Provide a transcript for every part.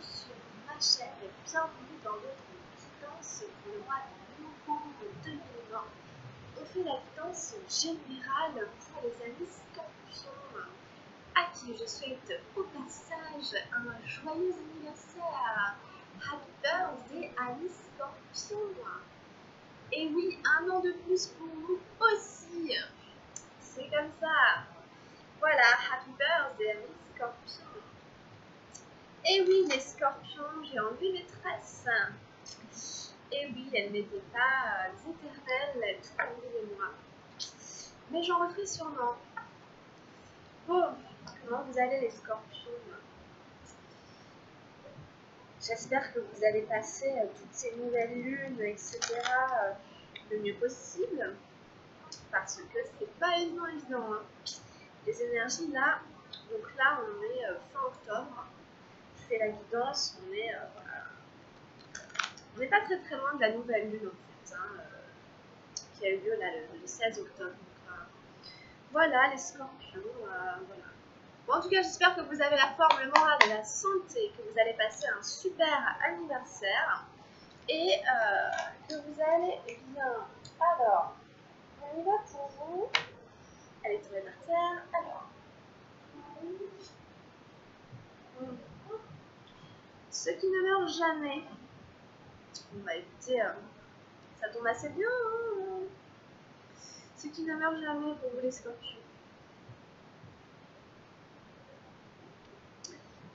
sur ma chaîne. Bienvenue dans notre guidance pour le mois de novembre 2020. On fait la guidance générale pour les amis scorpions à qui je souhaite au passage un joyeux anniversaire. Happy birthday amis scorpions. Et oui, un an de plus pour vous aussi. C'est comme ça. Voilà, happy birthday amis scorpions. Et oui, les scorpions, j'ai enlevé mes tresses. Et oui, elles n'étaient pas éternelles tout comme et moi. Mais j'en referai sûrement. Bon, comment vous allez les scorpions? J'espère que vous allez passer euh, toutes ces nouvelles lunes, etc. euh, le mieux possible. Parce que c'est pas évident, évident. hein. Les énergies là, donc là on est euh, fin octobre fait la guidance, on est, euh, on n'est pas très très loin de la nouvelle lune en fait, hein, euh, qui a eu lieu là, le, le 16 octobre. Donc, voilà les scorpions, euh, voilà. Bon, en tout cas, j'espère que vous avez la forme, le moral et la santé, que vous allez passer un super anniversaire et que vous allez bien. Alors, on y va pour vous. Elle est tombée par terre. Alors. Ceux qui ne meurent jamais. Bon bah écoutez, euh, ça tombe assez bien. hein. Ceux qui ne meurent jamais pour vous les scorpions.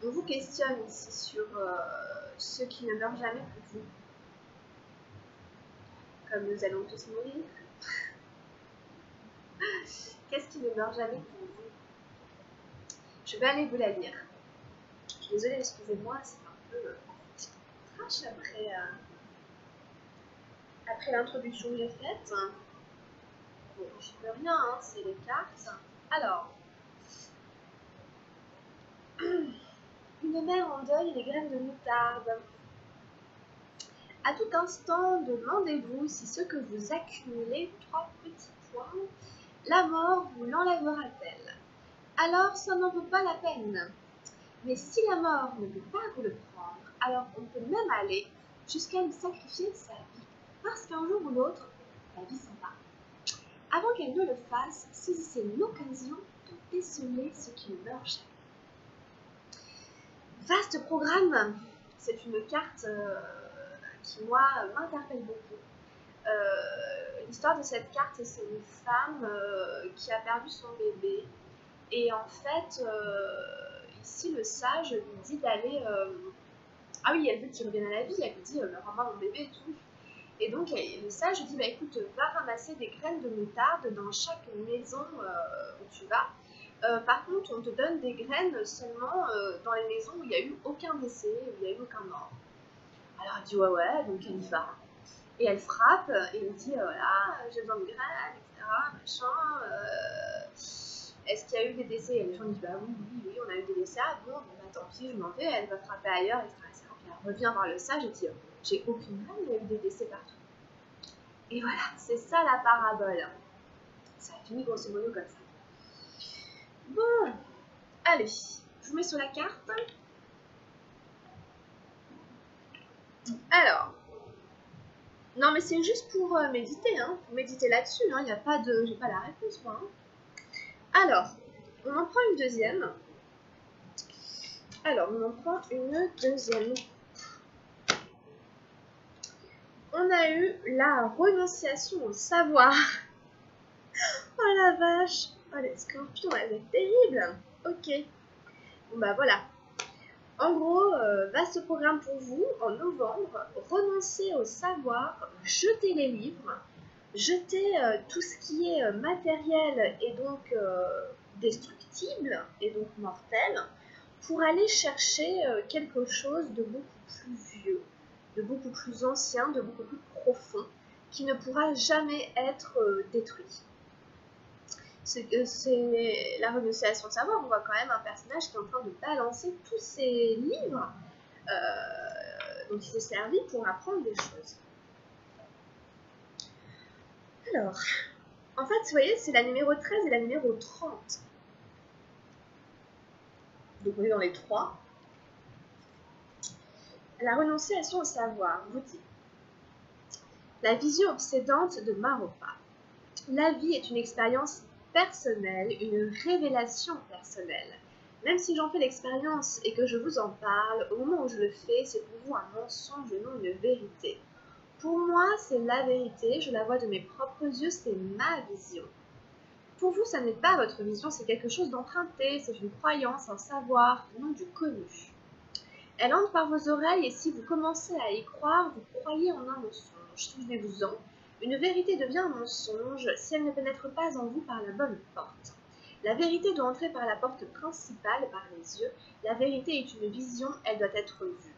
On vous questionne ici sur euh, ceux qui ne meurent jamais pour vous. Comme nous allons tous mourir. Qu'est-ce qui ne meurt jamais pour vous? Je vais aller vous la lire. Je suis désolée, excusez-moi, euh, après, l'introduction que j'ai faite. Bon, je peux rien, hein, c'est les cartes. Alors, une mère en deuil et les graines de moutarde. À tout instant, demandez-vous si ce que vous accumulez, trois petits points, la mort vous l'enlèvera-t-elle? Alors, ça n'en vaut pas la peine. Mais si la mort ne peut pas vous le prendre, alors on peut même aller jusqu'à lui sacrifier sa vie. Parce qu'un jour ou l'autre, la vie s'en va. Avant qu'elle ne le fasse, saisissez l'occasion de déceler ce qui ne meurt jamais. Vaste programme, c'est une carte euh, qui, moi, m'interpelle beaucoup. Euh, L'histoire de cette carte, c'est une femme euh, qui a perdu son bébé. Et en fait, ici, le sage lui dit d'aller. euh, Ah oui, elle veut qu'il revienne à la vie. Elle lui dit euh, Rends-moi mon bébé et tout. Et donc, le sage dit bah, Écoute, va ramasser des graines de moutarde dans chaque maison euh, où tu vas. Euh, par contre, on te donne des graines seulement dans les maisons où il n'y a eu aucun décès, où il n'y a eu aucun mort. Alors elle dit Ouais, ouais, donc elle y va. Et elle frappe et elle dit Voilà, j'ai besoin de graines, etc. Machin. Est-ce qu'il y a eu des décès? Et les gens disent Bah oui, oui, oui, on a eu des décès. Ah bon, bon bah, tant pis, je m'en vais. Elle va frapper ailleurs, etc. Puis elle revient voir le sage et dit J'ai aucune graine, il y a eu des décès partout. Et voilà, c'est ça la parabole. Ça finit grosso modo comme ça. Bon, allez, je vous mets sur la carte. Alors, non mais c'est juste pour euh, méditer, hein, pour méditer là-dessus, il n'y a pas de, j'ai pas la réponse moi. hein. Alors, on en prend une deuxième. Alors, on en prend une deuxième. On a eu la renonciation au savoir. Oh la vache Oh les scorpions, elle est terrible Ok. Bon bah voilà. En gros, euh, vaste programme pour vous en novembre. Renoncez au savoir, jetez les livres, jetez euh, tout ce qui est euh, matériel et donc euh, destructible et donc mortel pour aller chercher quelque chose de beaucoup plus vieux, de beaucoup plus ancien, de beaucoup plus profond qui ne pourra jamais être détruit c'est la renonciation de savoir. On voit quand même un personnage qui est en train de balancer tous ses livres dont il s'est servi pour apprendre des choses. Alors, en fait, vous voyez, c'est la numéro 13 et la numéro 30. Donc on est dans les trois. La renonciation au savoir vous dit La vision obsédante de Maropa. La vie est une expérience personnelle, une révélation personnelle. Même si j'en fais l'expérience et que je vous en parle, au moment où je le fais, c'est pour vous un mensonge non une vérité. Pour moi, c'est la vérité, je la vois de mes propres yeux, c'est ma vision. Pour vous, ça n'est pas votre vision, c'est quelque chose d'emprunté, c'est une croyance, un savoir, non du connu. Elle entre par vos oreilles et si vous commencez à y croire, vous croyez en un mensonge. Souvenez-vous-en, une vérité devient un mensonge si elle ne pénètre pas en vous par la bonne porte. La vérité doit entrer par la porte principale, par les yeux. La vérité est une vision, elle doit être vue.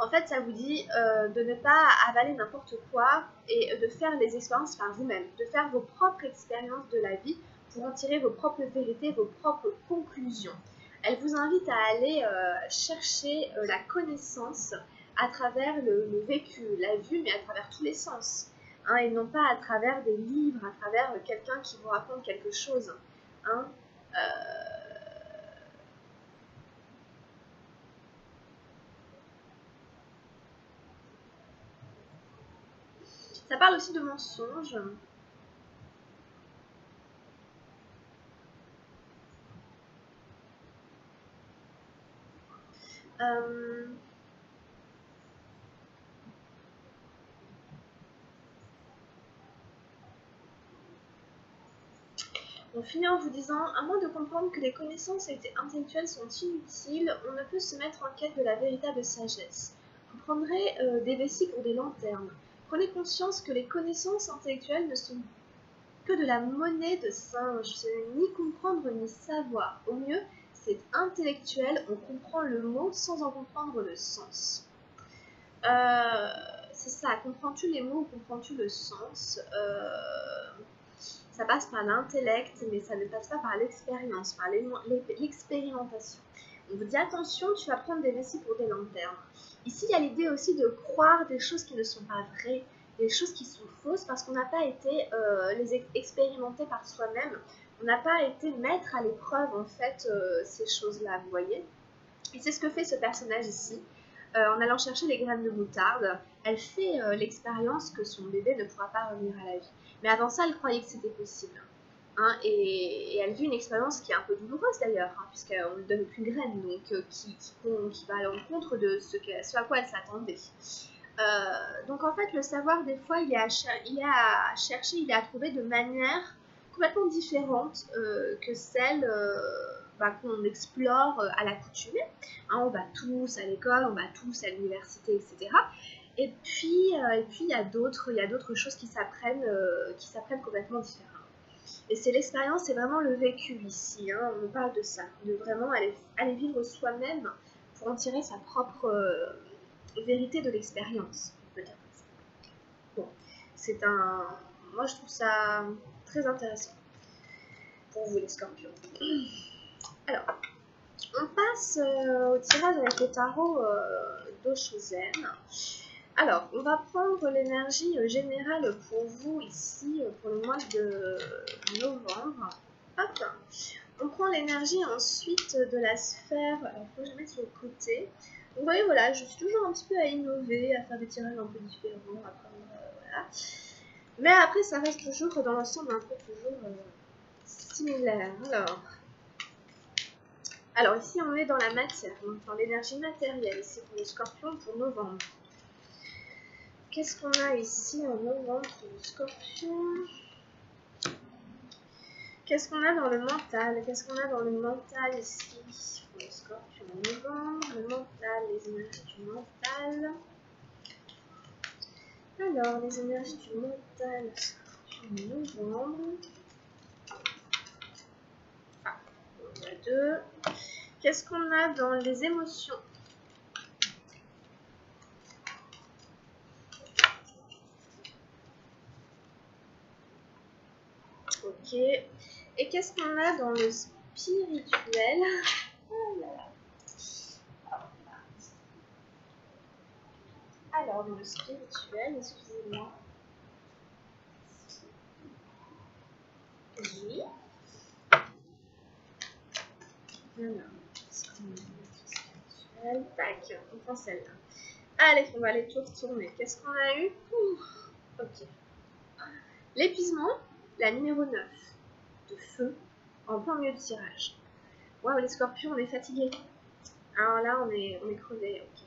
En fait, ça vous dit euh, de ne pas avaler n'importe quoi et de faire les expériences par vous-même, de faire vos propres expériences de la vie pour en tirer vos propres vérités, vos propres conclusions. Elle vous invite à aller euh, chercher euh, la connaissance à travers le, vécu, la vue, mais à travers tous les sens. Hein, et non pas à travers des livres, à travers quelqu'un qui vous raconte quelque chose. Hein. Ça parle aussi de mensonges. Euh, on finit en vous disant, à moins de comprendre que les connaissances intellectuelles sont inutiles, on ne peut se mettre en quête de la véritable sagesse. Vous prendrez euh, des vessies pour des lanternes. Prenez conscience que les connaissances intellectuelles ne sont que de la monnaie de singe. Ce n'est ni comprendre ni savoir. Au mieux, c'est intellectuel, on comprend le mot sans en comprendre le sens. Euh, c'est ça, comprends-tu les mots ou comprends-tu le sens? Euh, Ça passe par l'intellect, mais ça ne passe pas par l'expérience, par l'expérimentation. On vous dit attention, tu vas prendre des vessies pour des lanternes. Ici, il y a l'idée aussi de croire des choses qui ne sont pas vraies, des choses qui sont fausses parce qu'on n'a pas été euh, les expérimenter par soi-même. On n'a pas été mettre à l'épreuve en fait euh, ces choses-là, vous voyez? Et c'est ce que fait ce personnage ici. Euh, en allant chercher les graines de moutarde, elle fait l'expérience que son bébé ne pourra pas revenir à la vie. Mais avant ça, elle croyait que c'était possible. Hein, et, elle vit une expérience qui est un peu douloureuse d'ailleurs, hein, puisqu'on ne donne aucune graine, donc euh, qui, va à l'encontre de ce, à quoi elle s'attendait. Euh, donc en fait, le savoir, des fois, il est à, à chercher, il est à trouver de manière complètement différente euh, que celle bah, qu'on explore à l'accoutumée. Hein, on va tous à l'école, on va tous à l'université, etc. Et puis, et puis il y a d'autres choses qui s'apprennent complètement différemment. Et c'est l'expérience, c'est vraiment le vécu ici. Hein. On parle de ça, de vraiment aller, aller vivre soi-même pour en tirer sa propre euh, vérité de l'expérience. Bon, c'est un. Moi, je trouve ça très intéressant pour vous, les scorpions. Alors, on passe euh, au tirage avec le tarot euh, alors, on va prendre l'énergie euh, générale pour vous ici, euh, pour le mois de novembre. Hop On prend l'énergie ensuite de la sphère, il faut que je mette sur le côté. vous voyez, voilà, je suis toujours un petit peu à innover, à faire des tirages un peu différents, à prendre, euh, voilà. Mais après, ça reste toujours dans l'ensemble un peu toujours similaire. Alors, alors ici, on est dans la matière, dans l'énergie matérielle, ici pour les scorpions pour novembre. Qu'est-ce qu'on a ici en novembre pour le scorpion? Qu'est-ce qu'on a dans le mental? Qu'est-ce qu'on a dans le mental ici? Pour le scorpion en novembre Le mental, les énergies du mental. Alors, les énergies du mental en novembre. Ah, on a deux. Qu'est-ce qu'on a dans les émotions? Et qu'est-ce qu'on a dans le spirituel oh Alors, dans le spirituel, excusez-moi. Oui. Alors, spirituel. Tac, on prend celle-là. Allez, on va les tourner. Qu'est-ce qu'on a eu? Ok. L'épuisement, la numéro 9, de feu, en plein milieu de tirage. Waouh, les scorpions, on est fatigués. Alors là, on est, on est crevé, ok.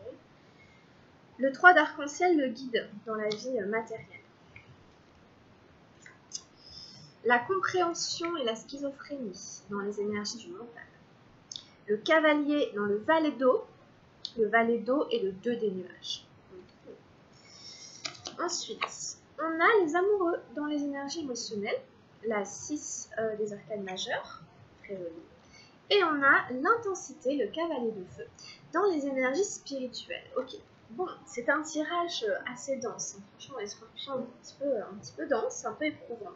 Le 3 d'arc-en-ciel, le guide dans la vie matérielle. La compréhension et la schizophrénie dans les énergies du mental. Le cavalier dans le valet d'eau, le valet d'eau et le 2 des nuages. Ensuite, on a les amoureux dans les énergies émotionnelles, la 6 euh, des arcanes majeures, très. Et on a l'intensité, le cavalier de feu, dans les énergies spirituelles. Ok, bon, c'est un tirage assez dense. Hein. Franchement, les scorpions, un petit peu, un petit peu dense, un peu éprouvant.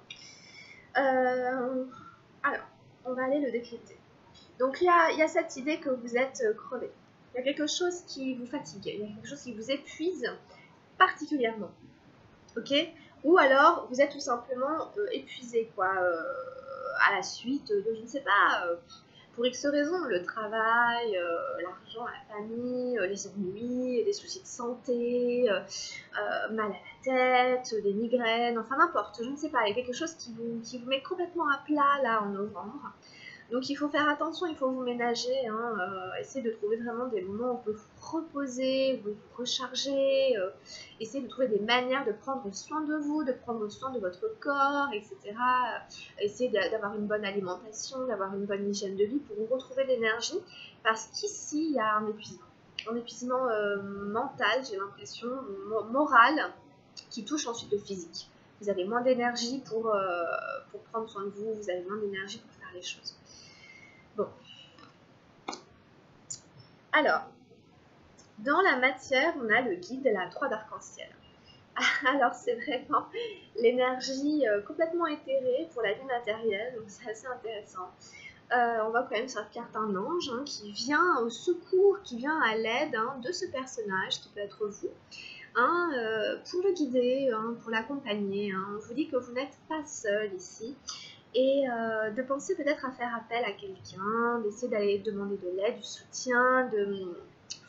Euh, alors, on va aller le décrypter. Donc, il y a, cette idée que vous êtes euh, crevé. Il y a quelque chose qui vous fatigue, il y a quelque chose qui vous épuise particulièrement. Ok? Ou alors, vous êtes tout simplement euh, épuisé, quoi, à la suite de, je ne sais pas, pour X raisons, le travail, euh, l'argent, la famille, euh, les ennuis, les soucis de santé, euh, mal à la tête, des migraines, enfin n'importe, je ne sais pas, il y a quelque chose qui vous, qui vous met complètement à plat là en novembre. Donc il faut faire attention, il faut vous ménager, hein, euh, essayer de trouver vraiment des moments où vous pouvez vous reposer, vous, vous recharger, euh, essayer de trouver des manières de prendre soin de vous, de prendre soin de votre corps, etc. Euh, essayer d'avoir une bonne alimentation, d'avoir une bonne hygiène de vie pour vous retrouver l'énergie, parce qu'ici il y a un épuisement, un épuisement mental, j'ai l'impression, moral, qui touche ensuite le physique. Vous avez moins d'énergie pour, pour prendre soin de vous, vous avez moins d'énergie pour faire les choses. Bon. Alors, dans la matière, on a le guide de la 3 d'arc-en-ciel. Alors, c'est vraiment l'énergie euh, complètement éthérée pour la vie matérielle, donc c'est assez intéressant. Euh, on voit quand même sur la carte un ange hein, qui vient au secours, qui vient à l'aide hein, de ce personnage, qui peut être vous, hein, euh, pour le guider, pour l'accompagner. On vous dit que vous n'êtes pas seul ici et euh, de penser peut-être à faire appel à quelqu'un, d'essayer d'aller demander de l'aide, du soutien, de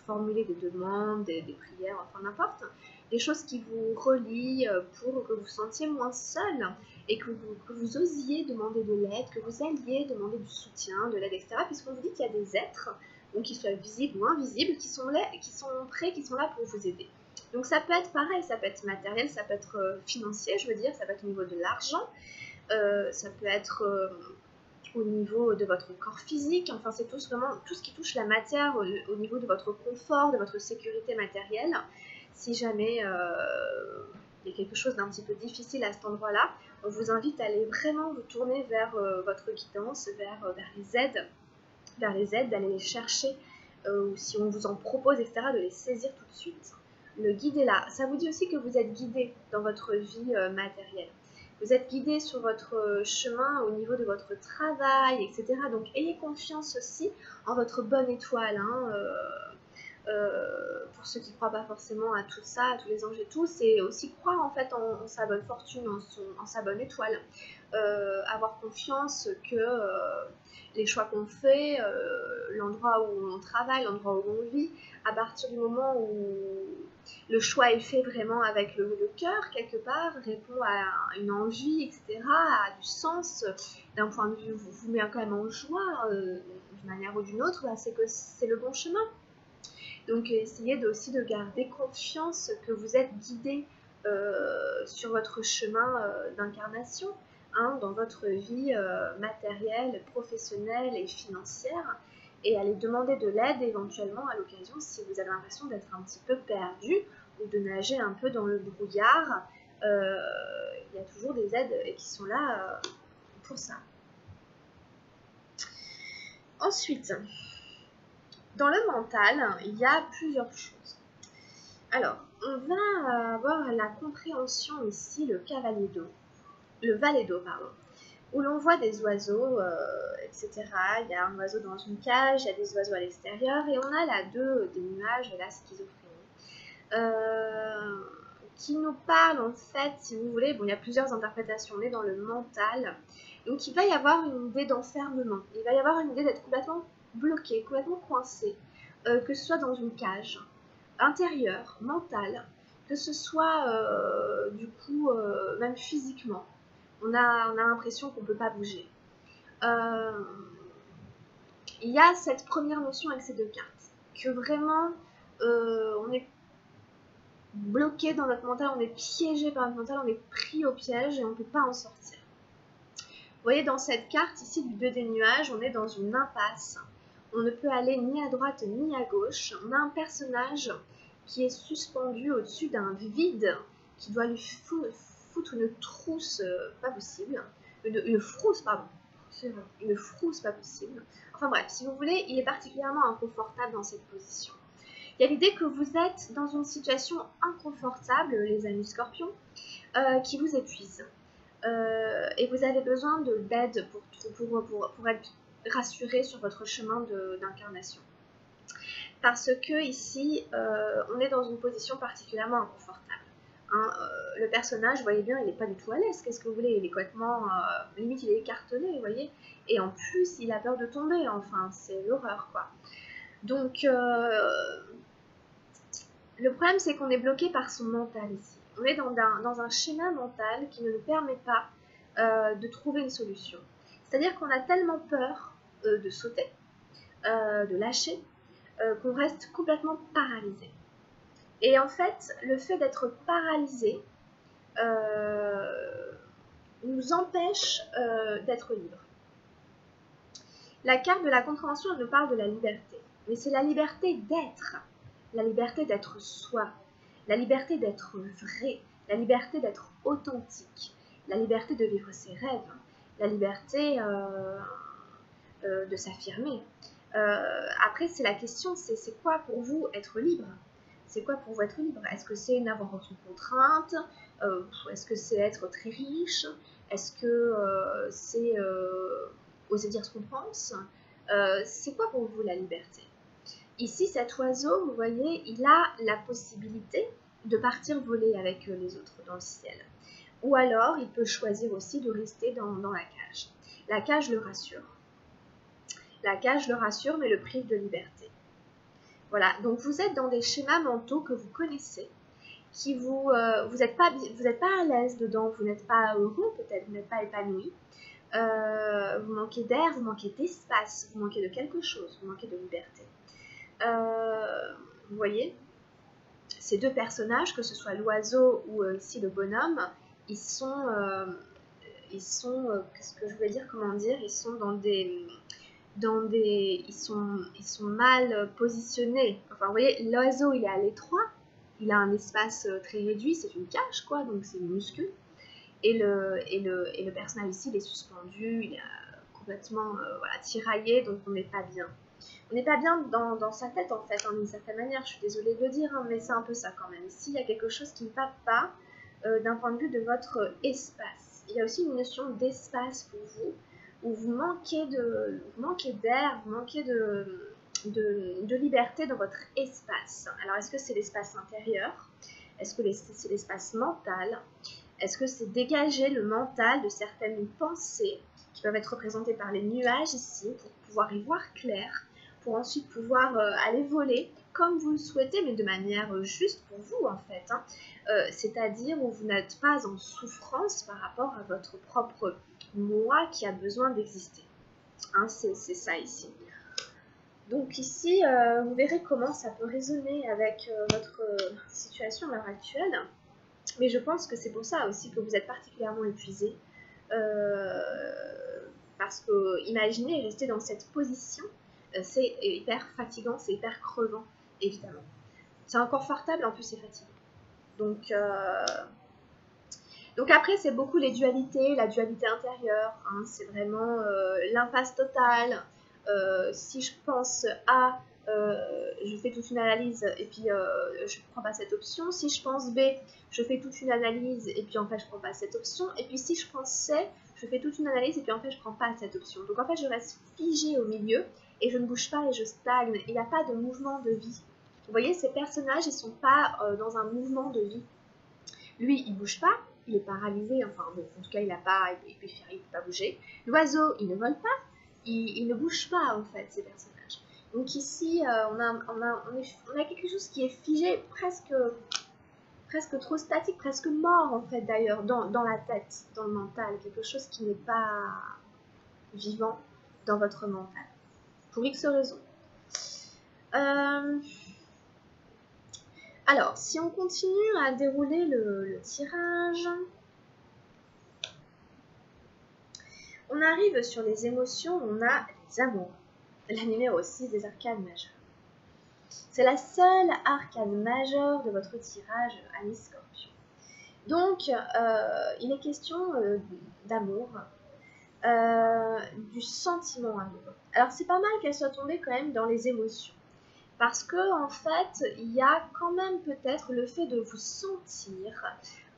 formuler des demandes, des, prières, enfin n'importe, des choses qui vous relient euh, pour que vous vous sentiez moins seul et que vous, osiez demander de l'aide, que vous alliez demander du soutien, de l'aide, etc. Puisqu'on vous dit qu'il y a des êtres, donc qu'ils soient visibles ou invisibles, qui sont, qui sont prêts, qui sont là pour vous aider. Donc ça peut être pareil, ça peut être matériel, ça peut être euh, financier, je veux dire, ça peut être au niveau de l'argent, euh, ça peut être euh, au niveau de votre corps physique, enfin c'est tout, vraiment tout ce qui touche la matière au, niveau de votre confort, de votre sécurité matérielle. Si jamais euh, il y a quelque chose d'un petit peu difficile à cet endroit-là, on vous invite à aller vraiment vous tourner vers votre guidance, vers, vers, les aides, vers les aides, d'aller les chercher, ou si on vous en propose, etc., de les saisir tout de suite. Le guide est là. Ça vous dit aussi que vous êtes guidé dans votre vie matérielle vous êtes guidé sur votre euh, chemin au niveau de votre travail, etc. Donc ayez confiance aussi en votre bonne étoile. Hein, euh, euh, pour ceux qui ne croient pas forcément à tout ça, à tous les anges et tout, c'est aussi croire en fait en, sa bonne fortune, en, sa bonne étoile. avoir confiance que les choix qu'on fait, l'endroit où on travaille, l'endroit où on vit, à partir du moment où le choix est fait vraiment avec le, cœur, quelque part, répond à une envie, etc., à du sens, d'un point de vue, vous vous met quand même en joie, euh, d'une manière ou d'une autre, bah, c'est que c'est le bon chemin. Donc essayez aussi de garder confiance que vous êtes guidé euh, sur votre chemin euh, d'incarnation, hein, dans votre vie matérielle, professionnelle et financière et aller demander de l'aide éventuellement à l'occasion si vous avez l'impression d'être un petit peu perdu ou de nager un peu dans le brouillard. Euh, il y a toujours des aides qui sont là euh, pour ça. Ensuite, dans le mental, il y a plusieurs choses. Alors, on va avoir la compréhension ici, le cavalier d'eau, le valet d'eau, pardon où l'on voit des oiseaux, euh, etc. Il y a un oiseau dans une cage, il y a des oiseaux à l'extérieur, et on a là deux des nuages et la schizophrénie. Euh, qui nous parle en fait, si vous voulez, bon, il y a plusieurs interprétations, on est dans le mental. Donc il va y avoir une idée d'enfermement, il va y avoir une idée d'être complètement bloqué, complètement coincé euh, que ce soit dans une cage intérieure, mentale, que ce soit du coup même physiquement. On a, on a l'impression qu'on ne peut pas bouger. il y a cette première notion avec ces deux cartes, que vraiment on est bloqué dans notre mental, on est piégé par notre mental, on est pris au piège et on ne peut pas en sortir. Vous voyez, dans cette carte ici du 2 des nuages, on est dans une impasse. On ne peut aller ni à droite ni à gauche. On a un personnage qui est suspendu au-dessus d'un vide qui doit lui foutre une trousse euh, pas possible. Une, frousse, pardon. Une frousse pas possible. Enfin bref, si vous voulez, il est particulièrement inconfortable dans cette position. Il y a l'idée que vous êtes dans une situation inconfortable, les amis scorpions, euh, qui vous épuise. Euh, et vous avez besoin d'aide pour, pour, pour, pour, être rassuré sur votre chemin d'incarnation. Parce que ici, euh, on est dans une position particulièrement inconfortable. Hein. le personnage, vous voyez bien, il n'est pas du tout à l'aise. Qu'est-ce que vous voulez Il est complètement. limite, il est écartelé, vous voyez Et en plus, il a peur de tomber. Enfin, c'est l'horreur, quoi. Donc, le problème, c'est qu'on est bloqué par son mental ici. On est dans un, schéma mental qui ne nous permet pas euh, de trouver une solution. C'est-à-dire qu'on a tellement peur euh, de sauter, euh, de lâcher, qu'on reste complètement paralysé. Et en fait, le fait d'être paralysé nous empêche d'être libre. La carte de la compréhension nous parle de la liberté, mais c'est la liberté d'être la liberté d'être soi, la liberté d'être vrai, la liberté d'être authentique, la liberté de vivre ses rêves, la liberté euh, euh, de s'affirmer. Euh, après, c'est la question, c'est quoi pour vous être libre? C'est quoi pour vous être libre Est-ce que c'est n'avoir aucune contrainte? Est-ce que c'est être très riche? Est-ce que c'est oser dire ce qu'on pense? C'est quoi pour vous la liberté? Ici, cet oiseau, vous voyez, il a la possibilité de partir voler avec euh, les autres dans le ciel. Ou alors, il peut choisir aussi de rester dans, la cage. La cage le rassure. La cage le rassure, mais le prive de liberté. Voilà, donc vous êtes dans des schémas mentaux que vous connaissez, qui vous, euh, vous n'êtes pas, pas à l'aise dedans, vous n'êtes pas heureux peut-être, vous n'êtes pas épanoui, euh, vous manquez d'air, vous manquez d'espace, vous manquez de quelque chose, vous manquez de liberté. Euh, vous voyez, ces deux personnages, que ce soit l'oiseau ou ici le bonhomme, ils sont, ils sont, qu'est-ce que je voulais dire, comment dire, ils sont dans des, ils sont, mal positionnés. Enfin, vous voyez, l'oiseau, il est à l'étroit, il a un espace très réduit, c'est une cage, quoi, donc c'est minuscule. Et le, et, le, et personnage ici, il est suspendu, il est complètement voilà, tiraillé, donc on n'est pas bien on n'est pas bien dans, sa tête en fait, hein, d'une certaine manière. Je suis désolée de le dire, hein, mais c'est un peu ça quand même. Ici, il y a quelque chose qui ne va pas euh, d'un point de vue de votre espace. Il y a aussi une notion d'espace pour vous, où vous manquez de, vous manquez d'air, vous manquez de, de, liberté dans votre espace. Alors, est-ce que c'est l'espace intérieur? Est-ce que c'est l'espace mental? Est-ce que c'est dégager le mental de certaines pensées qui peuvent être représentées par les nuages ici pour pouvoir y voir clair pour ensuite pouvoir euh, aller voler comme vous le souhaitez, mais de manière euh, juste pour vous en fait. Hein. Euh, c'est-à-dire où vous n'êtes pas en souffrance par rapport à votre propre moi qui a besoin d'exister. Hein, c'est ça ici. Donc ici, vous verrez comment ça peut résonner avec votre situation à l'heure actuelle. Mais je pense que c'est pour ça aussi que vous êtes particulièrement épuisé. parce que imaginez rester dans cette position euh, c'est hyper fatigant, c'est hyper crevant, évidemment. C'est inconfortable, en plus c'est fatigant. Donc, euh, donc après, c'est beaucoup les dualités, la dualité intérieure. Hein. c'est vraiment euh, l'impasse totale. si je pense A, je fais toute une analyse et puis je ne prends pas cette option. Si je pense B, je fais toute une analyse et puis en fait je ne prends pas cette option. Et puis si je pense C, je fais toute une analyse et puis en fait je ne prends pas cette option. Donc en fait je reste figée au milieu et je ne bouge pas et je stagne. Il n'y a pas de mouvement de vie. Vous voyez, ces personnages, ils sont pas euh, dans un mouvement de vie. Lui, il bouge pas, il est paralysé, enfin bon, en tout cas, il a pas, il peut, peut pas bouger. L'oiseau, il ne vole pas, il, ne bouge pas en fait, ces personnages. Donc ici, euh, on, a, quelque chose qui est figé, presque, presque trop statique, presque mort en fait d'ailleurs, dans, dans, la tête, dans le mental, quelque chose qui n'est pas vivant dans votre mental, pour X raisons. Euh, alors, si on continue à dérouler le, tirage, on arrive sur les émotions, on a les amours la numéro 6 des arcanes majeures. C'est la seule arcane majeure de votre tirage Ami Scorpion. Donc, euh, il est question euh, d'amour, euh, du sentiment amoureux. Alors, c'est pas mal qu'elle soit tombée quand même dans les émotions. Parce que, en fait, il y a quand même peut-être le fait de vous sentir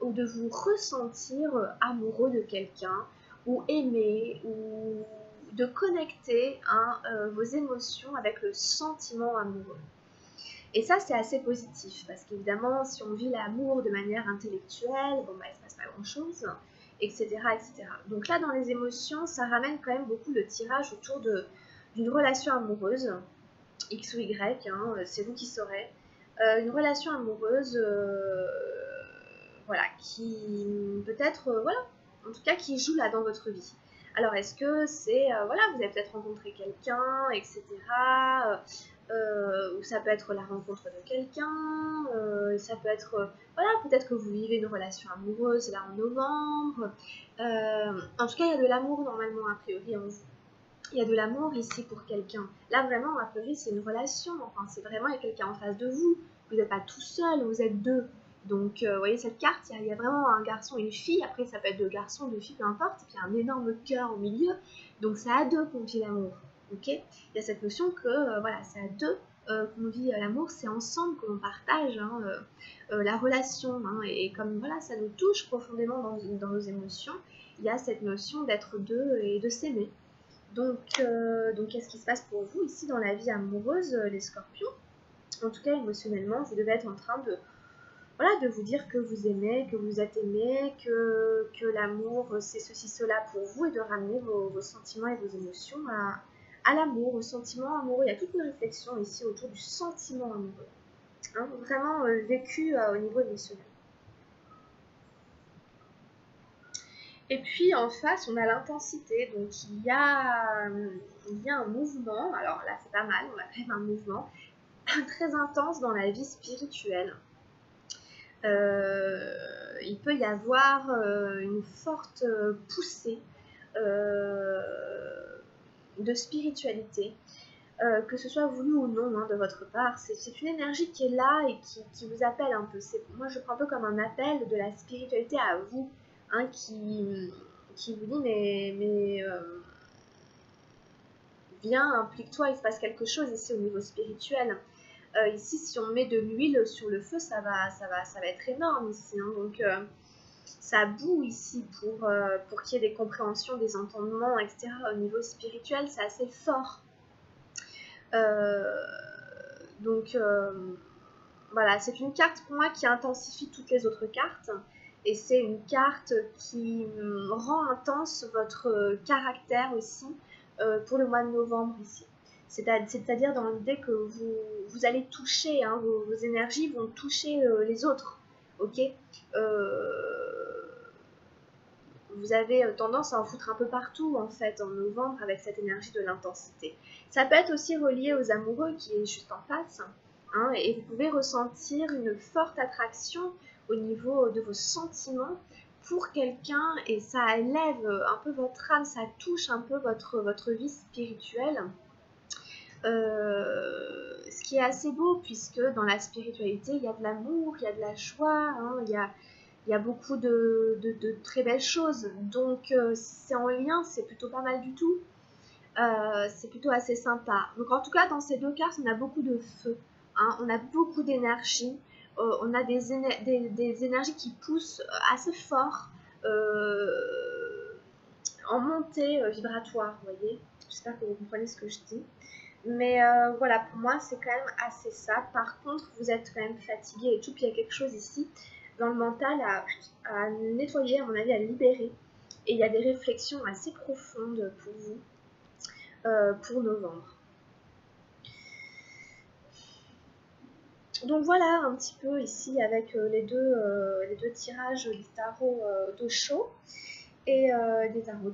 ou de vous ressentir amoureux de quelqu'un, ou aimer, ou de connecter hein, euh, vos émotions avec le sentiment amoureux. Et ça, c'est assez positif, parce qu'évidemment, si on vit l'amour de manière intellectuelle, bon, bah, il ne se passe pas grand-chose, etc., etc. Donc là, dans les émotions, ça ramène quand même beaucoup le tirage autour d'une relation amoureuse, X ou Y, hein, c'est vous qui saurez. Euh, une relation amoureuse, euh, voilà, qui peut-être, voilà, en tout cas, qui joue là dans votre vie. Alors, est-ce que c'est, euh, voilà, vous avez peut-être rencontré quelqu'un, etc. Euh, euh, ou ça peut être la rencontre de quelqu'un, ça peut être, voilà, peut-être que vous vivez une relation amoureuse là en novembre. en tout cas, il y a de l'amour normalement a priori en vous. Il y a de l'amour ici pour quelqu'un. Là vraiment, a priori, c'est une relation. Enfin, c'est vraiment il y a quelqu'un en face de vous. Vous n'êtes pas tout seul, vous êtes deux. Donc, euh, vous voyez, cette carte, il y, a vraiment un garçon et une fille. Après, ça peut être deux garçons, deux filles, peu importe. Et puis, il y a un énorme cœur au milieu. Donc, ça a deux qu'on vit l'amour. Il y a cette notion que, euh, voilà, à deux euh, qu'on vit l'amour. C'est ensemble qu'on partage hein, la relation. Hein. et comme, voilà, ça nous touche profondément dans, nos émotions, il y a cette notion d'être deux et de s'aimer. Donc, donc qu'est-ce qui se passe pour vous ici dans la vie amoureuse, les scorpions? En tout cas, émotionnellement, vous devez être en train de voilà, de vous dire que vous aimez, que vous êtes aimé, que, que l'amour c'est ceci, cela pour vous et de ramener vos, sentiments et vos émotions à, l'amour, au sentiment amoureux. Il y a toute une réflexion ici autour du sentiment amoureux, hein, vraiment euh, vécu euh, au niveau émotionnel. Et puis en face, on a l'intensité. Donc il y a, il y a un mouvement, alors là c'est pas mal, on a quand même un mouvement très intense dans la vie spirituelle. Euh, il peut y avoir euh, une forte euh, poussée de spiritualité. que ce soit voulu ou non hein, de votre part. C'est une énergie qui est là et qui, vous appelle un peu. Moi, je prends un peu comme un appel de la spiritualité à vous, qui, vous dit mais, mais viens, implique-toi, il se passe quelque chose ici au niveau spirituel. Euh, ici, si on met de l'huile sur le feu, ça va, ça va, ça va être énorme ici. Hein. donc, euh, ça boue ici pour, euh, pour qu'il y ait des compréhensions, des entendements, etc. Au niveau spirituel, c'est assez fort. donc, voilà, c'est une carte pour moi qui intensifie toutes les autres cartes. Et c'est une carte qui rend intense votre caractère aussi pour le mois de novembre ici. C'est-à-dire dans l'idée que vous, allez toucher, hein, vos, énergies vont toucher euh, les autres. Ok? Euh, Vous avez tendance à en foutre un peu partout en fait en novembre avec cette énergie de l'intensité. Ça peut être aussi relié aux amoureux qui est juste en face. Hein, et vous pouvez ressentir une forte attraction au niveau de vos sentiments pour quelqu'un et ça élève un peu votre âme, ça touche un peu votre, votre vie spirituelle. Euh, ce qui est assez beau puisque dans la spiritualité, il y a de l'amour, il y a de la joie, hein, il, y a, il, y a, beaucoup de, de, très belles choses. Donc euh, si c'est en lien, c'est plutôt pas mal du tout. Euh, c'est plutôt assez sympa. Donc en tout cas, dans ces deux cartes, on a beaucoup de feu, hein, on a beaucoup d'énergie, on a des, énergies qui poussent assez fort en montée vibratoire, vous voyez. J'espère que vous comprenez ce que je dis. Mais euh, voilà, pour moi, c'est quand même assez ça. Par contre, vous êtes quand même fatigué et tout. Puis il y a quelque chose ici dans le mental à, nettoyer, à mon avis, à libérer. Et il y a des réflexions assez profondes pour vous euh, pour novembre. Donc voilà un petit peu ici avec les, deux, les deux tirages des tarots d'eau chaud et des tarots.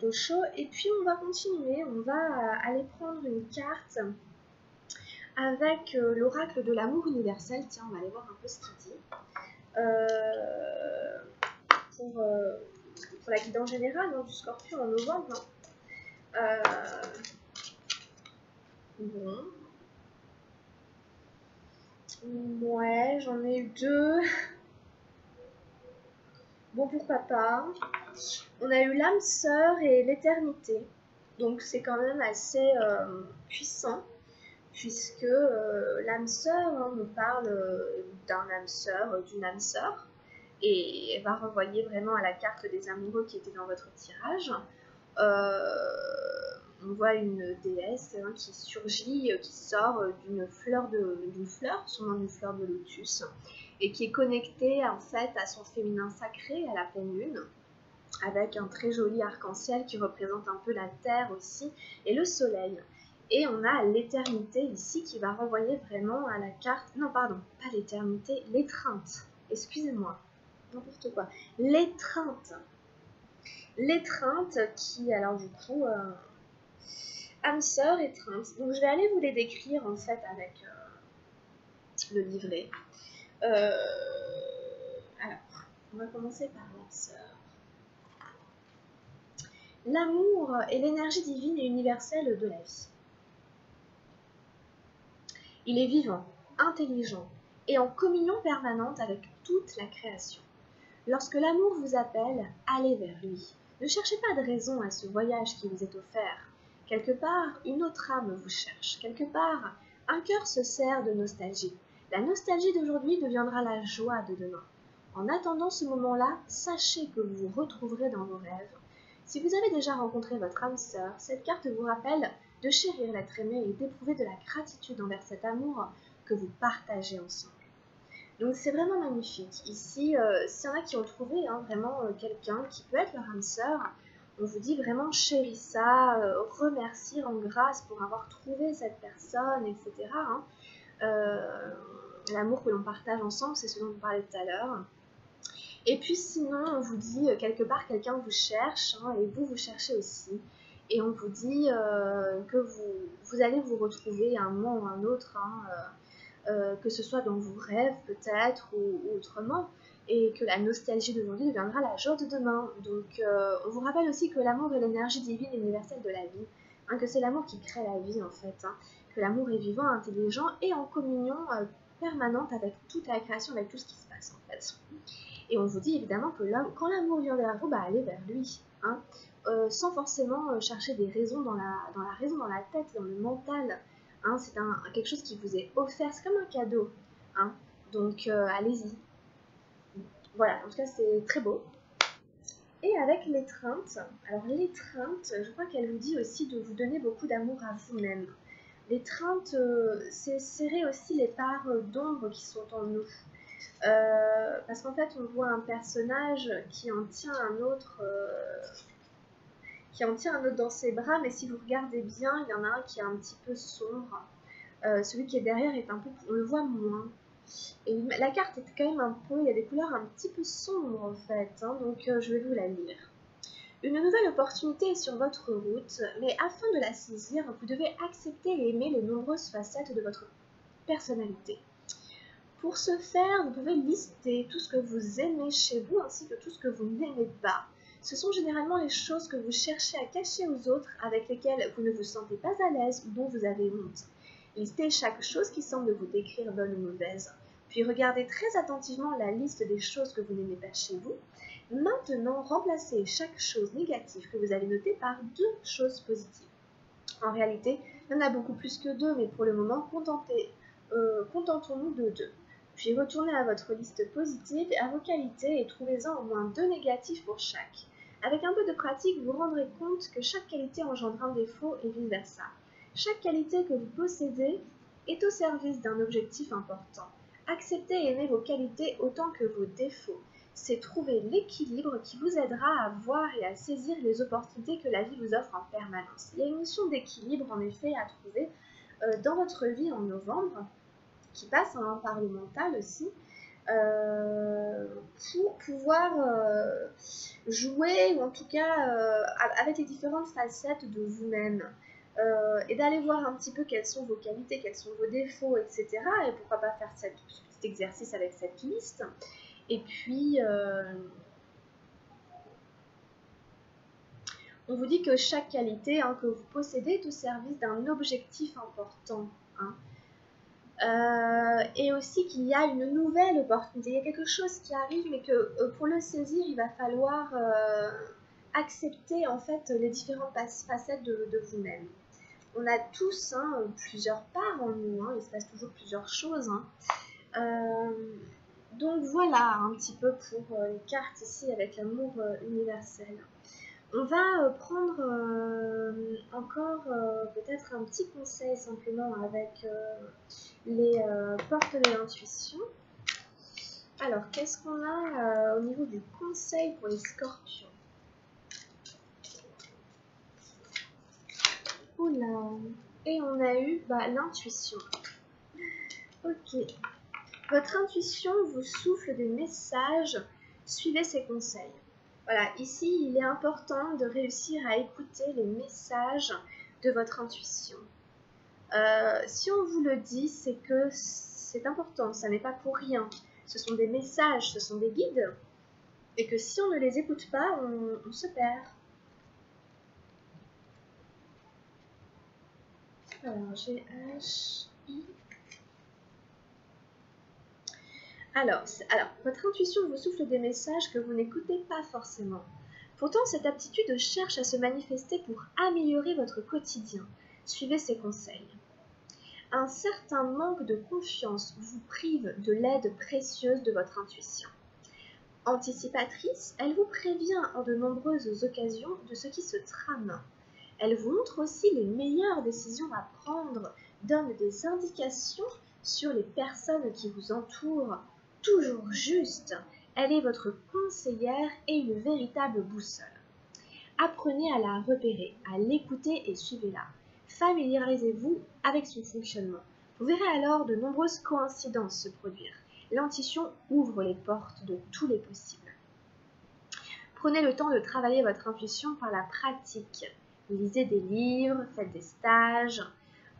Et puis on va continuer, on va aller prendre une carte avec l'oracle de l'amour universel. Tiens, on va aller voir un peu ce qu'il dit. pour, la guidance générale hein, du scorpion en novembre. Hein. Euh, bon. Ouais, j'en ai eu deux. Bon, pourquoi pas. On a eu l'âme sœur et l'éternité. Donc c'est quand même assez euh, puissant, puisque euh, l'âme sœur hein, me parle d'un âme sœur, d'une âme sœur et va renvoyer vraiment à la carte des amoureux qui était dans votre tirage. Euh, on voit une déesse hein, qui surgit, qui sort d'une fleur, d'une fleur, sûrement d'une fleur de lotus, et qui est connectée en fait à son féminin sacré, à la pleine lune, avec un très joli arc-en-ciel qui représente un peu la terre aussi, et le soleil. Et on a l'éternité ici qui va renvoyer vraiment à la carte, non pardon, pas l'éternité, l'étreinte, excusez-moi, n'importe quoi. L'étreinte. L'étreinte qui, alors du coup, euh, âme sœur, étreinte. Donc je vais aller vous les décrire en fait avec euh, le livret. Euh, alors, on va commencer par sœur. L'amour est l'énergie divine et universelle de la vie. Il est vivant, intelligent et en communion permanente avec toute la création. Lorsque l'amour vous appelle, allez vers lui. Ne cherchez pas de raison à ce voyage qui vous est offert. Quelque part, une autre âme vous cherche. Quelque part, un cœur se sert de nostalgie. La nostalgie d'aujourd'hui deviendra la joie de demain. En attendant ce moment-là, sachez que vous vous retrouverez dans vos rêves. Si vous avez déjà rencontré votre âme sœur, cette carte vous rappelle de chérir l'être aimé et d'éprouver de la gratitude envers cet amour que vous partagez ensemble. Donc c'est vraiment magnifique. Ici, euh, s'il y en a qui ont trouvé hein, vraiment euh, quelqu'un qui peut être leur âme sœur, on vous dit vraiment chéris ça, euh, remercie, en grâce pour avoir trouvé cette personne, etc. Hein. L'amour que l'on partage ensemble, c'est ce dont on parlait tout à l'heure. Et puis sinon, on vous dit quelque part quelqu'un vous cherche hein, et vous vous cherchez aussi. Et on vous dit que vous, vous, allez vous retrouver à un moment ou un autre. Euh, que ce soit dans vos rêves peut-être ou, autrement, et que la nostalgie d'aujourd'hui deviendra la joie de demain. Donc euh, on vous rappelle aussi que l'amour est l'énergie divine et universelle de la vie, hein, que c'est l'amour qui crée la vie en fait, hein, que l'amour est vivant, intelligent et en communion euh, permanente avec toute la création, avec tout ce qui se passe en fait. Et on vous dit évidemment que quand l'amour vient vers vous, bah, allez vers lui. Hein, sans forcément chercher des raisons dans la, dans la raison, dans la tête, dans le mental, c'est quelque chose qui vous est offert, c'est comme un cadeau. Donc euh, allez-y. Voilà, en tout cas c'est très beau. Et avec l'étreinte, alors l'étreinte, je crois qu'elle vous dit aussi de vous donner beaucoup d'amour à vous-même. L'étreinte, euh, c'est serrer aussi les parts d'ombre qui sont en nous. Euh, parce qu'en fait, on voit un personnage qui en tient un autre qui en tient un autre dans ses bras, mais si vous regardez bien, il y en a un qui est un petit peu sombre. Euh, celui qui est derrière est un peu, on le voit moins. La carte est quand même un peu, il y a des couleurs un petit peu sombres en fait, hein, donc euh, je vais vous la lire. Une nouvelle opportunité est sur votre route, mais afin de la saisir, vous devez accepter et aimer les nombreuses facettes de votre personnalité. Pour ce faire, vous pouvez lister tout ce que vous aimez chez vous ainsi que tout ce que vous n'aimez pas ce sont généralement les choses que vous cherchez à cacher aux autres, avec lesquelles vous ne vous sentez pas à l'aise ou dont vous avez honte. Listez chaque chose qui semble vous décrire bonne ou mauvaise. Puis regardez très attentivement la liste des choses que vous n'aimez pas chez vous. Maintenant, remplacez chaque chose négative que vous avez notée par deux choses positives. En réalité, il y en a beaucoup plus que deux, mais pour le moment, euh, contentons-nous de deux. Puis retournez à votre liste positive à vos qualités et trouvez-en au moins deux négatifs pour chaque. Avec un peu de pratique, vous vous rendrez compte que chaque qualité engendre un défaut et vice-versa. Chaque qualité que vous possédez est au service d'un objectif important. Acceptez et aimez vos qualités autant que vos défauts. C'est trouver l'équilibre qui vous aidera à voir et à saisir les opportunités que la vie vous offre en permanence. Il y a une mission d'équilibre en effet à trouver euh, dans votre vie en novembre qui passe hein, par le mental aussi, euh, pour pouvoir euh, jouer, ou en tout cas avec les différentes facettes de vous-même. Et d'aller voir un petit peu quelles sont vos qualités, quels sont vos défauts, etc. Et pourquoi pas faire cette, cet exercice avec cette liste. Et puis, on vous dit que chaque qualité hein, que vous possédez est au service d'un objectif important. Hein. Euh, et aussi qu'il y a une nouvelle opportunité, il y a quelque chose qui arrive, mais que euh, pour le saisir, il va falloir euh, accepter en fait les différentes facettes de, vous-même. On a tous hein, plusieurs parts en nous, il se passe toujours plusieurs choses. donc voilà un petit peu pour les cartes ici avec l'amour universel. On va euh, prendre euh, encore euh, peut-être un petit conseil simplement avec les portes de l'intuition. Alors, qu'est-ce qu'on a au niveau du conseil pour les scorpions? Oula Et on a eu bah, l'intuition. Ok. Votre intuition vous souffle des messages. Suivez ses conseils. Voilà, ici, il est important de réussir à écouter les messages de votre intuition. Euh, si on vous le dit, c'est que c'est important, ça n'est pas pour rien. Ce sont des messages, ce sont des guides, et que si on ne les écoute pas, on, on se perd. Alors, votre intuition vous souffle des messages que vous n'écoutez pas forcément. Pourtant, cette aptitude cherche à se manifester pour améliorer votre quotidien. Suivez ses conseils. Un certain manque de confiance vous prive de l'aide précieuse de votre intuition. Anticipatrice, elle vous prévient en de nombreuses occasions de ce qui se trame. Elle vous montre aussi les meilleures décisions à prendre, donne des indications sur les personnes qui vous entourent, toujours juste. Elle est votre conseillère et une véritable boussole. Apprenez à la repérer, à l'écouter et suivez-la. Familiarisez-vous avec son fonctionnement. Vous verrez alors de nombreuses coïncidences se produire. L'intuition ouvre les portes de tous les possibles. Prenez le temps de travailler votre intuition par la pratique. Lisez des livres, faites des stages,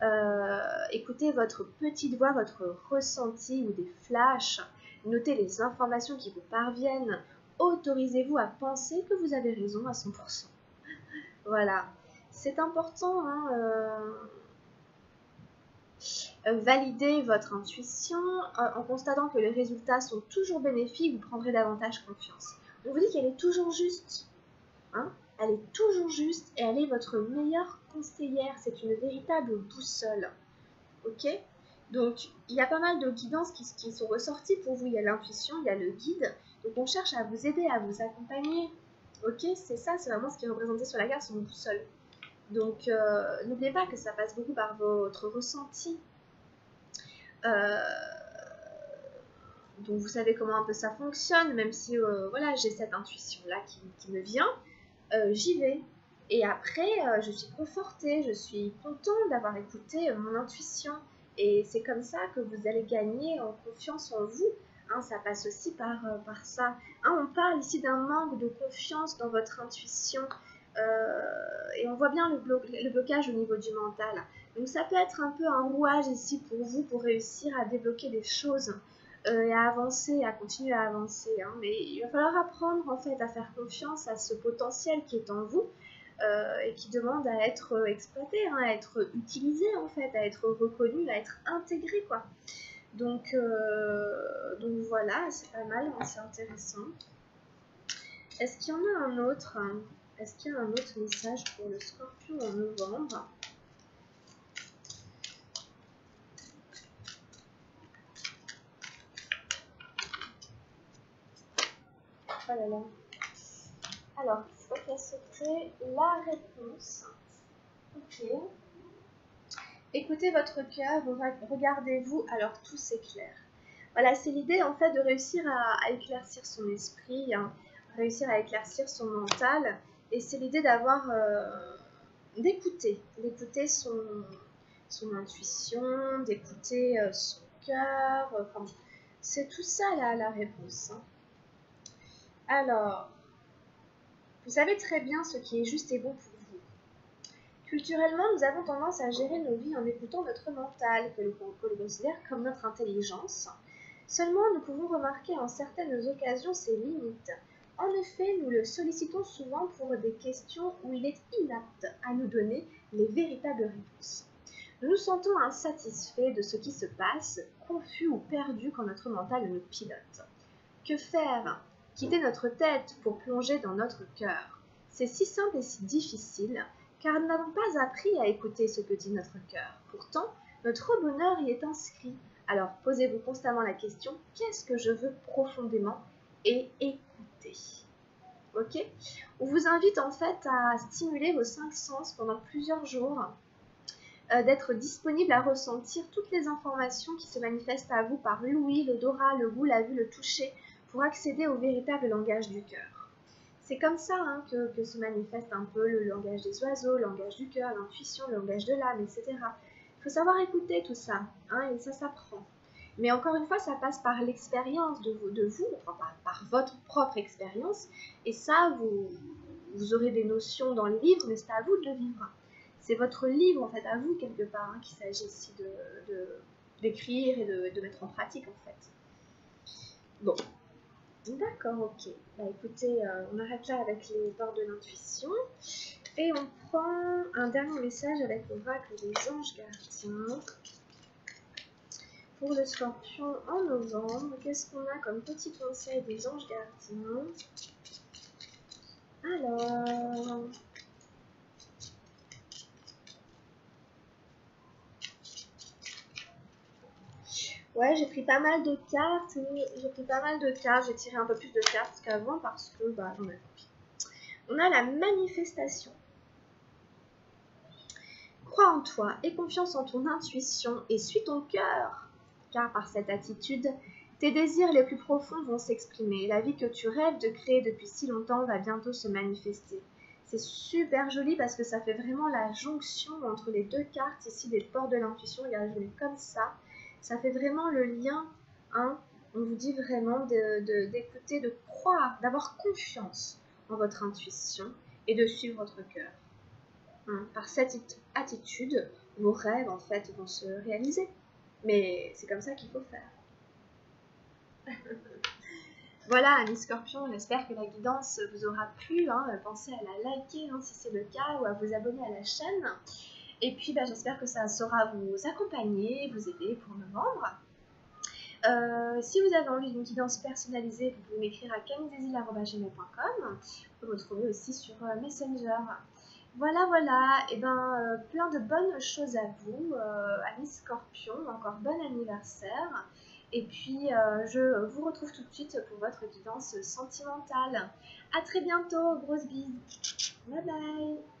euh, écoutez votre petite voix, votre ressenti ou des flashs Notez les informations qui vous parviennent. Autorisez-vous à penser que vous avez raison à 100%. voilà. C'est important. Hein, euh, valider votre intuition en constatant que les résultats sont toujours bénéfiques, vous prendrez davantage confiance. On vous dit qu'elle est toujours juste. Hein elle est toujours juste et elle est votre meilleure conseillère. C'est une véritable boussole. Ok? Donc, il y a pas mal de guidances qui, sont ressorties pour vous. Il y a l'intuition, il y a le guide. Donc, on cherche à vous aider, à vous accompagner. Ok, c'est ça, c'est vraiment ce qui est représenté sur la carte, sur une boussole. Donc, euh, n'oubliez pas que ça passe beaucoup par votre ressenti. Euh, donc, vous savez comment un peu ça fonctionne, même si euh, voilà, j'ai cette intuition-là qui, qui, me vient. J'y vais. Et après, je suis confortée, je suis contente d'avoir écouté mon intuition. Et c'est comme ça que vous allez gagner en confiance en vous. Hein, ça passe aussi par, euh, par ça. Hein, on parle ici d'un manque de confiance dans votre intuition. Euh, et on voit bien le, le, blocage au niveau du mental. Donc ça peut être un peu un rouage ici pour vous pour réussir à débloquer des choses euh, et à avancer, à continuer à avancer. Hein. Mais il va falloir apprendre en fait à faire confiance à ce potentiel qui est en vous euh, et qui demande à être euh, exploité, hein, à être utilisé en fait, à être reconnu, à être intégré quoi. Donc, euh, voilà, c'est pas mal, hein, c'est intéressant. Est-ce qu'il y en a un autre Est-ce qu'il y a un autre message pour le scorpion en novembre? Oh là là. Alors, secret la réponse. Ok. Écoutez votre cœur, regardez-vous, alors tout s'éclaire. Voilà, c'est l'idée en fait de réussir à, éclaircir son esprit, hein, réussir à éclaircir son mental, et c'est l'idée d'avoir, euh, d'écouter, d'écouter son, son intuition, d'écouter euh, cœur. Enfin, c'est tout ça là, la réponse. Hein. Alors, vous savez très bien ce qui est juste et bon pour vous. Culturellement, nous avons tendance à gérer nos vies en écoutant notre mental, que l'on considère comme notre intelligence. Seulement, nous pouvons remarquer en certaines occasions ses limites. En effet, nous le sollicitons souvent pour des questions où il est inapte à nous donner les véritables réponses. Nous nous sentons insatisfaits de ce qui se passe, confus ou perdus quand notre mental nous pilote. Que faire? Quitter notre tête pour plonger dans notre cœur. C'est si simple et si difficile, car nous n'avons pas appris à écouter ce que dit notre cœur. Pourtant, notre bonheur y est inscrit. Alors posez-vous constamment la question, qu'est-ce que je veux profondément et écouter? Ok? On vous invite en fait à stimuler vos cinq sens pendant plusieurs jours, euh, d'être disponible à ressentir toutes les informations qui se manifestent à vous par l'ouïe, l'odorat, le goût, la vue, le toucher, pour accéder au véritable langage du cœur. C'est comme ça hein, que, se manifeste un peu le langage des oiseaux, le langage du cœur, l'intuition, le langage de l'âme, etc. Il faut savoir écouter tout ça, hein, et ça s'apprend. Mais encore une fois, ça passe par l'expérience de vous, de vous par, votre propre expérience. Et ça, vous, aurez des notions dans le livre, mais c'est à vous de le vivre. C'est votre livre, en fait, à vous, quelque part, hein, qu'il s'agit ici d'écrire de, et de, mettre en pratique, en fait. Bon, D'accord, ok. Bah écoutez, euh, on arrête là avec les bords de l'intuition. Et on prend un dernier message avec l'oracle des anges gardiens. Pour le scorpion en novembre, qu'est-ce qu'on a comme petit conseil des anges gardiens? Alors, Ouais, j'ai pris pas mal de cartes. J'ai pris pas mal de cartes. J'ai tiré un peu plus de cartes qu'avant parce que bah, j'en ai On a la manifestation. Crois en toi et confiance en ton intuition et suis ton cœur. Car par cette attitude, tes désirs les plus profonds vont s'exprimer. La vie que tu rêves de créer depuis si longtemps va bientôt se manifester. C'est super joli parce que ça fait vraiment la jonction entre les deux cartes ici des ports de l'intuition. Il y a comme ça ça fait vraiment le lien. Hein, on vous dit vraiment d'écouter, de, croire, d'avoir confiance en votre intuition et de suivre votre cœur. Hein, par cette attitude, vos rêves en fait vont se réaliser. Mais c'est comme ça qu'il faut faire. voilà, Annie Scorpion, j'espère que la guidance vous aura plu. Hein. Pensez à la liker si c'est le cas ou à vous abonner à la chaîne. Et puis, bah, j'espère que ça saura vous accompagner, vous aider pour novembre. Euh, si vous avez envie d'une guidance personnalisée, vous pouvez m'écrire à camilledesil.com. Vous me trouver aussi sur euh, Messenger. Voilà, voilà, et ben euh, plein de bonnes choses à vous, Amis Scorpion, encore bon anniversaire. Et puis je vous retrouve tout de suite pour votre guidance sentimentale. A très bientôt, grosse bise. Bye bye